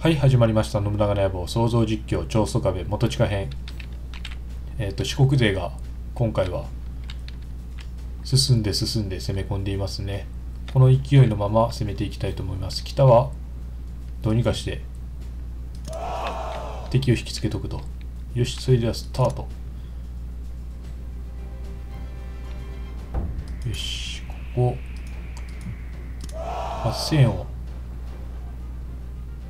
はい、始まりました。信長の野望創造実況超速壁元地下編。えっ、と、四国勢が今回は進んで進んで攻め込んでいますね。この勢いのまま攻めていきたいと思います。北はどうにかして敵を引きつけとくと。よし、それではスタート。よし、ここ8000を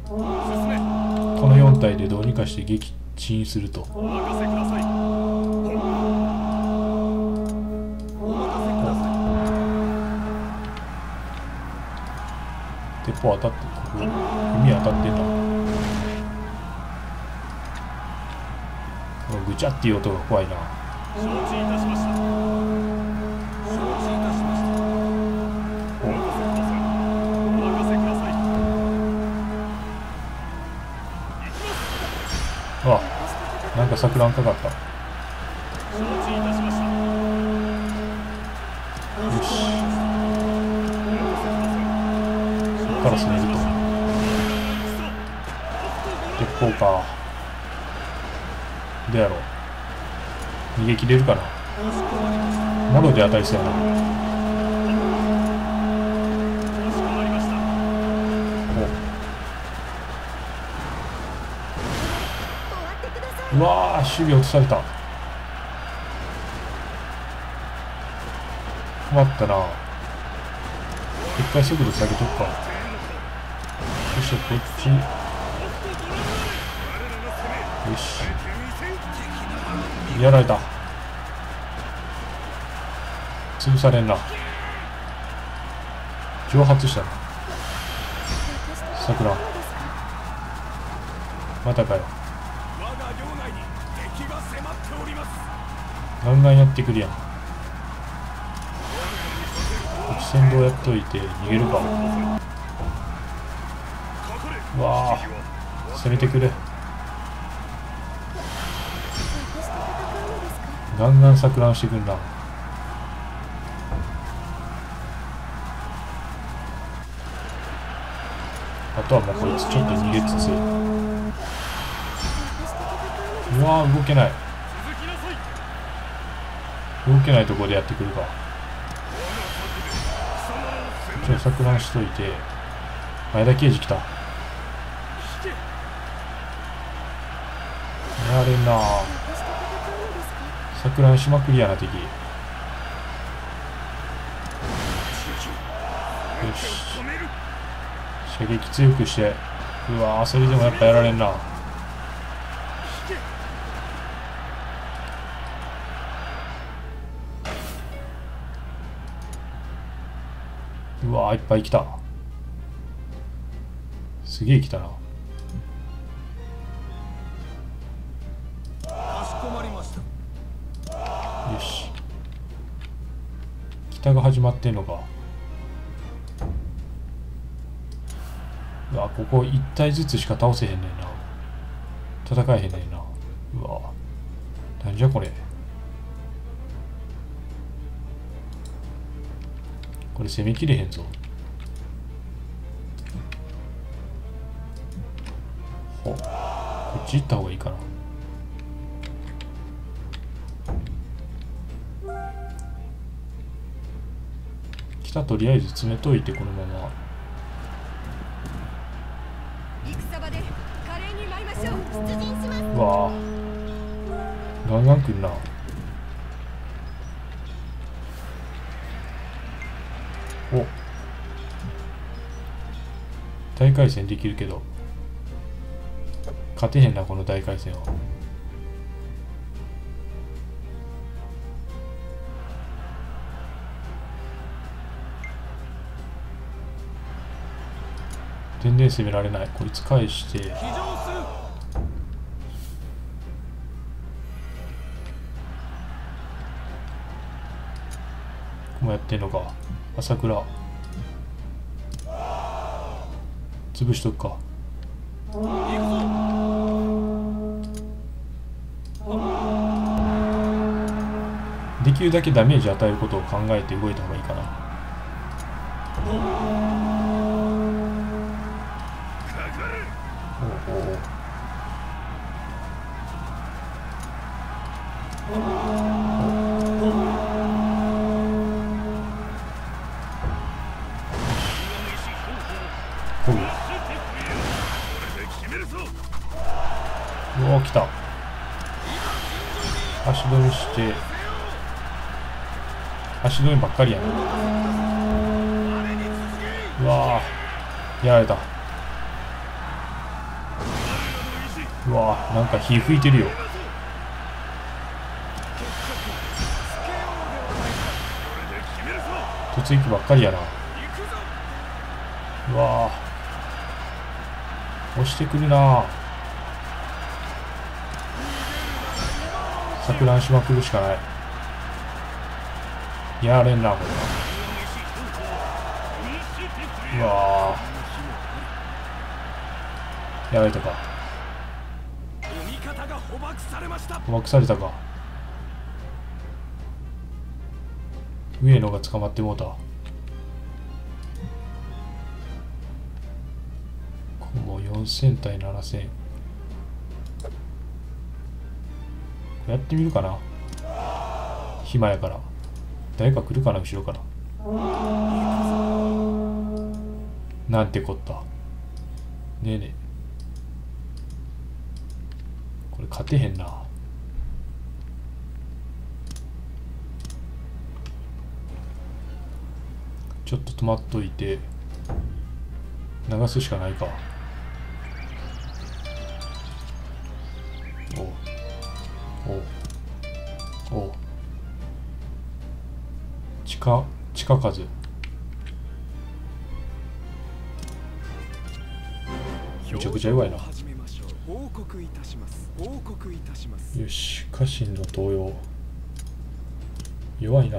この4体でどうにかして撃沈すると。鉄砲当たってここ弓当たってんなこのぐちゃっていう音が怖いな。承知いたしさくらんかかった。よし。カラスいると。鉄砲か。でやろう。逃げ切れるかな。モロで値せやな。うわー守備落とされた。困ったな。一回速度下げとくか。そしてこっち。よし。やられた。潰されんな。蒸発した。な桜。またかよ。ガンガンやってくるやん。こっち先導やっといて逃げるか。うわあ。攻めてくれ。ガンガン錯乱してくんなあとはもうこいつちょっと逃げつつ。うわー動けない。動けないところでやってくるか。ちょっと錯乱しといて。前田刑事来た。やれんな。錯乱しまくりやな敵。よし。射撃強くして。うわーそれでもやっぱやられんな。うわいっぱい来た。すげえ来たな。よし。北が始まってんのか。うわここ1体ずつしか倒せへんねんな。戦えへんねんな。うわなんじゃこれ。これ攻めきれへんぞ。ほこっち行った方がいいかな。北とりあえず詰めといてこのまま。戦場で華麗に舞いましょう。出陣します。うわあガンガン来んなお。大回戦できるけど。勝てへんなこの大回戦は。全然攻められない。こいつ返して。騎乗するもうやってんのか。朝倉。潰しとくか。できるだけダメージ与えることを考えて動いた方がいいかな。うわ来た。足止めして。足止めばっかりやな。うわやられた。うわなんか火吹いてるよ。突撃ばっかりやな。うわしてくるな。錯乱しまくるしかない。やれんなこれはうわやられたか。捕獲されたか。上野が捕まってもうた。4000対7000やってみるかな。暇やから。誰か来るかな後ろから。なんてこった。ねえねえ。これ勝てへんな。ちょっと止まっといて流すしかないか。下地下風めちゃくちゃ弱いな。よし家臣の登用。弱いな。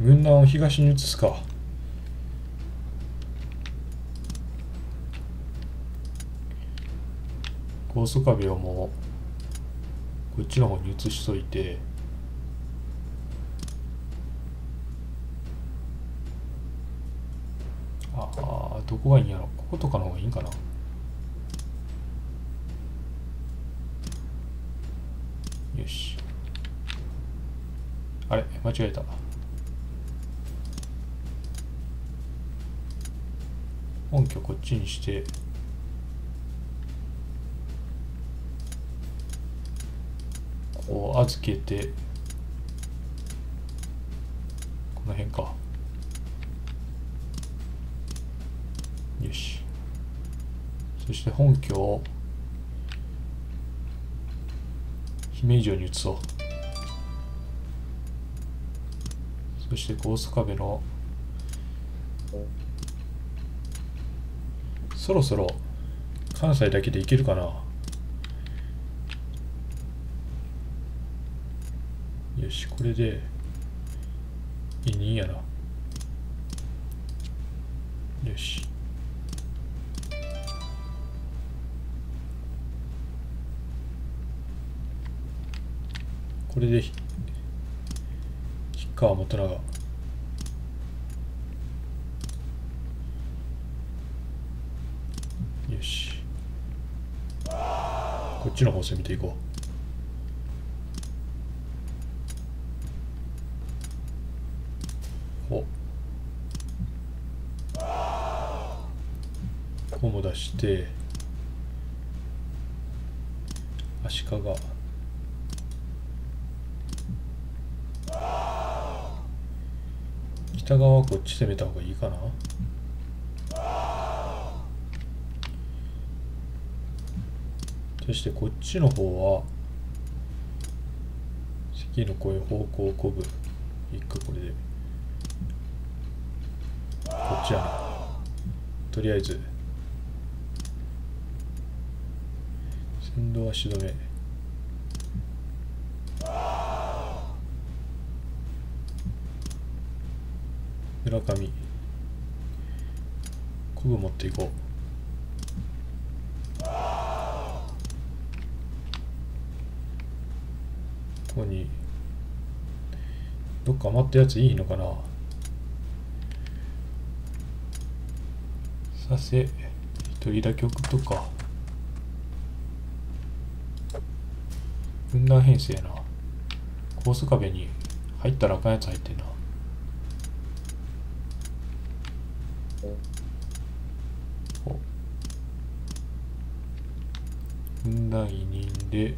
軍団を東に移すか。高速壁をもうこっちの方に移しといてああどこがいいんやろ？こことかの方がいいんかな？よし。あれ？間違えた。本拠こっちにして。こう預けて。この辺かよしそして本拠を姫路城に移そう。そして高速壁のそろそろ関西だけでいけるかな。よしこれでいいんやな。よし。これで吉川元長よし。こっちの方攻めていこう。おこも出して。足利。北側はこっち攻めた方がいいかな。そしてこっちの方は関の声方向をこぶいいかこれで。こっちやな。とりあえず。先導足止め。村上コブ持っていこう。ここにどっか余ったやついいのかな。させ一人だけ送っとか分断編成やな。コース壁に入ったらあかんやつ入ってんなお分断委任で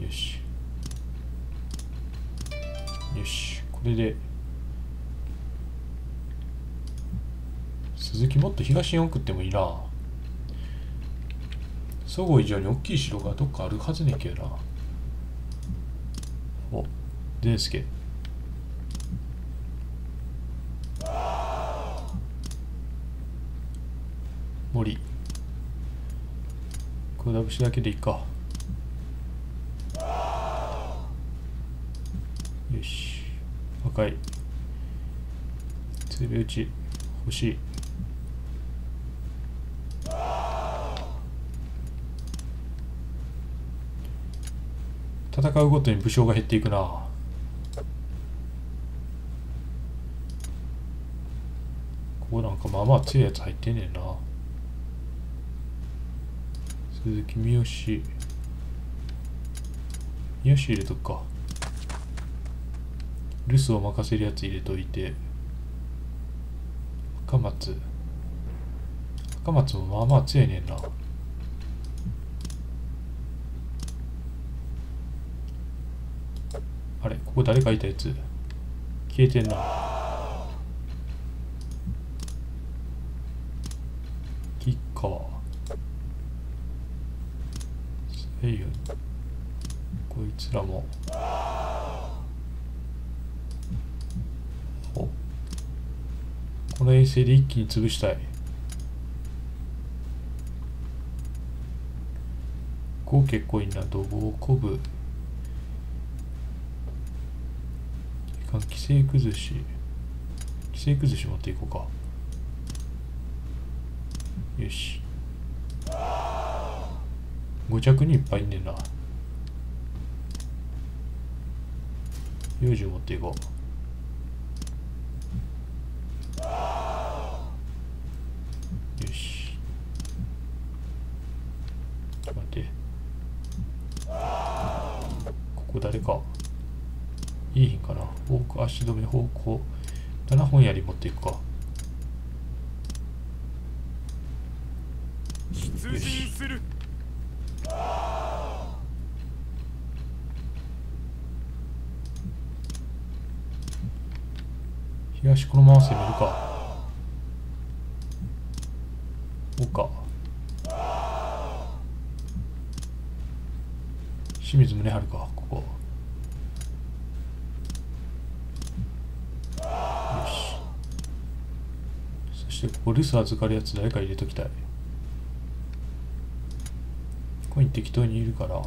よし。よし。これで鈴木もっと東に送ってもいいな。そご以上に大きい城がどっかあるはずねんけどな。おデンスケ。森。これだぶしだけでいいか。よし。赤い。鶴打ち欲しい。戦うごとに武将が減っていくな。ここなんかまあまあ強いやつ入ってんねんな。鈴木三好三好入れとくか。留守を任せるやつ入れといて。赤松。赤松もまあまあ強いねんな。あれここ誰かいたやつ。消えてんな吉川せいゆこいつらも。この衛星で一気に潰したい。合計コインなどをこぶ。規制崩し。規制崩し持っていこうか。よし。5着にいっぱいいんねんな。幼獣持っていこう。よし。ちょっと待って。ここ誰か。いいんかな。方向足止め方向7本槍持っていくか。出陣する東このまま攻めるか。岡清水宗春かここ。よし。そしてここ留守預かるやつ誰か入れときたい。コイン適当にいるからよ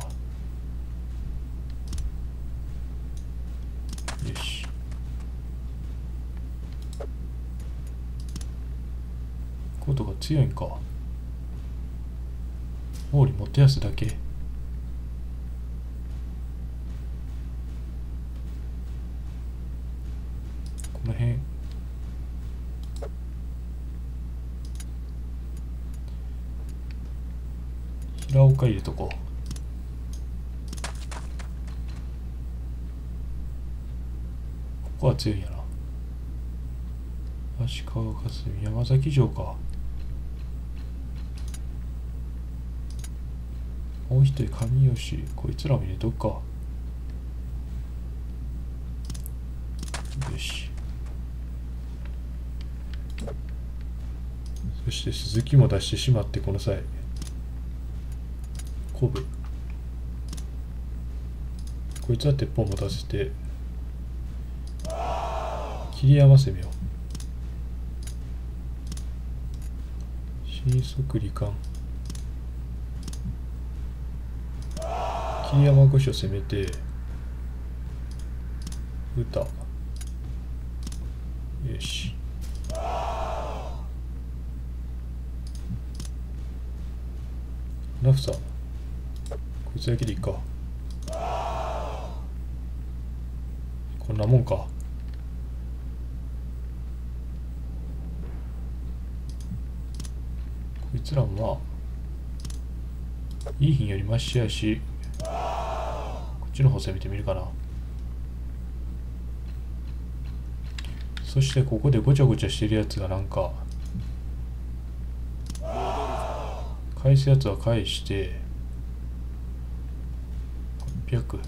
しコートが強いんか。毛利持ってやすだけ。この辺。平岡入れとこ。うここは強いやな。足利霞山崎城か。もう一人神吉。こいつらも入れとくか。よし。そして鈴木も出してしまってこの際。鼓舞こいつは鉄砲持たせて桐山攻めよう。新速離艦桐山御所攻めて歌。よし。ラフさん。こいつだけでいいか。こんなもんか。こいつらもまあいい品よりマシやし。ちの方攻めてみるかな。そしてここでごちゃごちゃしてるやつがなんか返すやつは返して800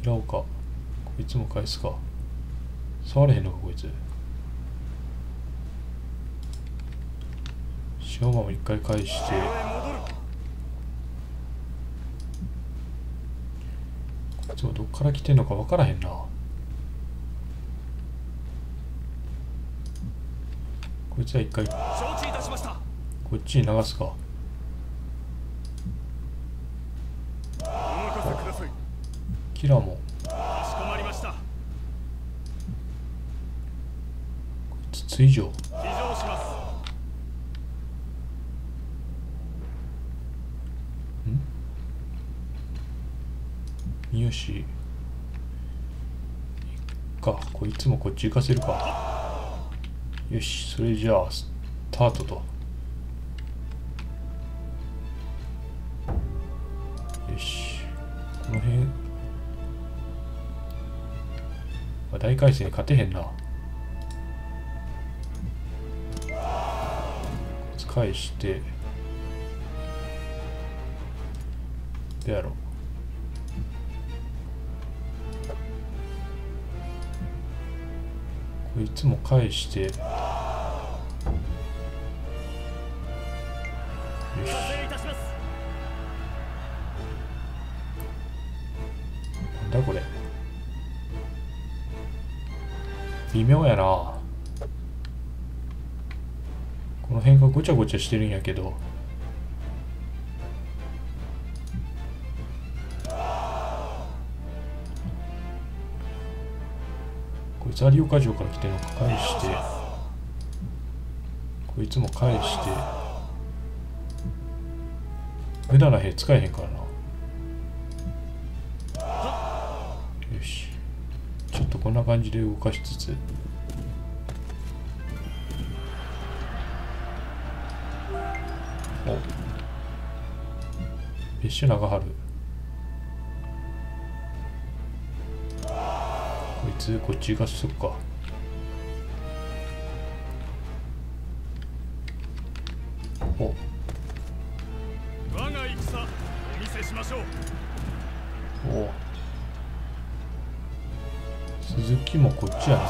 平岡こいつも返すか。触れへんのかこいつ。塩マも一回返して。こいつもどっから来てんのか分からへんな。こいつは一回。こっちに流すか。キラもこいつ追上騎乗します三好か。こいつもこっち行かせるか。よし。それじゃあスタートと。よし。この辺。あ大回戦勝てへんな。こいつ返して。どうやろう。いつも返して。よし。なんだこれ。微妙やな。この辺がごちゃごちゃしてるんやけど。こいつ有岡城から来てるのか返してこいつも返して無駄な兵使えへんからな。よし。ちょっとこんな感じで動かしつつ。お。別所長春。こいつこっち行かせとくか。お。我が戦お。見せしましょうお鈴木もこっちやな。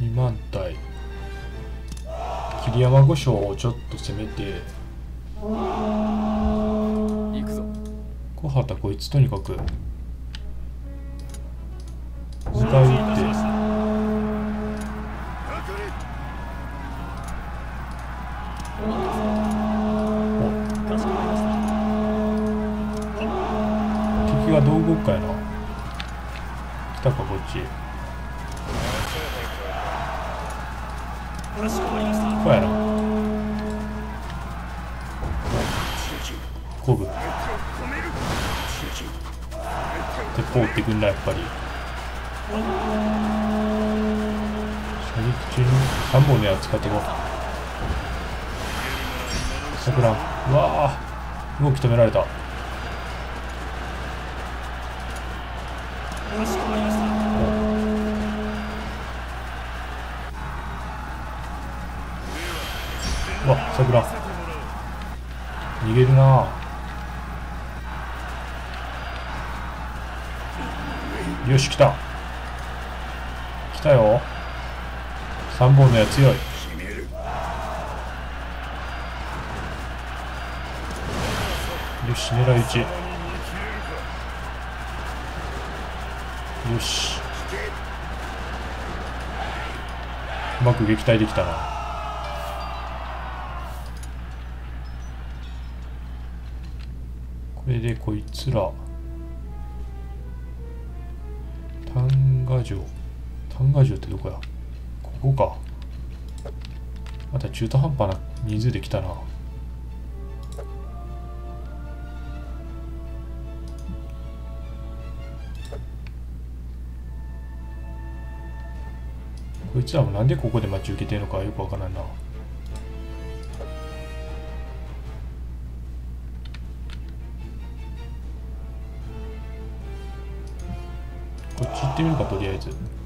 2万体。桐山御所をちょっと攻めて。行くぞ。小畑こいつとにかく承知い迎えたしまし撃ったかしこまりました敵がどう動くかやな来たかこっちこうやな鉄砲撃ってくんなやっぱり。射撃中に3本のやつ使ってこう。桜うわあ動き止められた。かしこまりましたうわ桜させてもらおう逃げるなよし来た来たよ強いよ。し狙い撃ち。よし。うまく撃退できたな。これでこいつら。丹賀城。丹賀城ってどこや？ここか。また中途半端な人数で来たな。こいつらもなんでここで待ち受けてるのかよくわからんな。こっち行ってみるかとりあえず。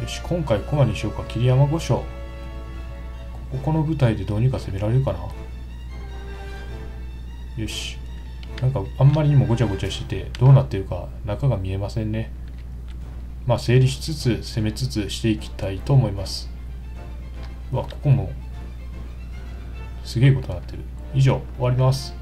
よし今回駒にしようか。桐山御所。ここの舞台でどうにか攻められるかな。よし。なんかあんまりにもごちゃごちゃしててどうなってるか中が見えませんね。まあ整理しつつ攻めつつしていきたいと思います。うわここもすげえことになってる。以上終わります。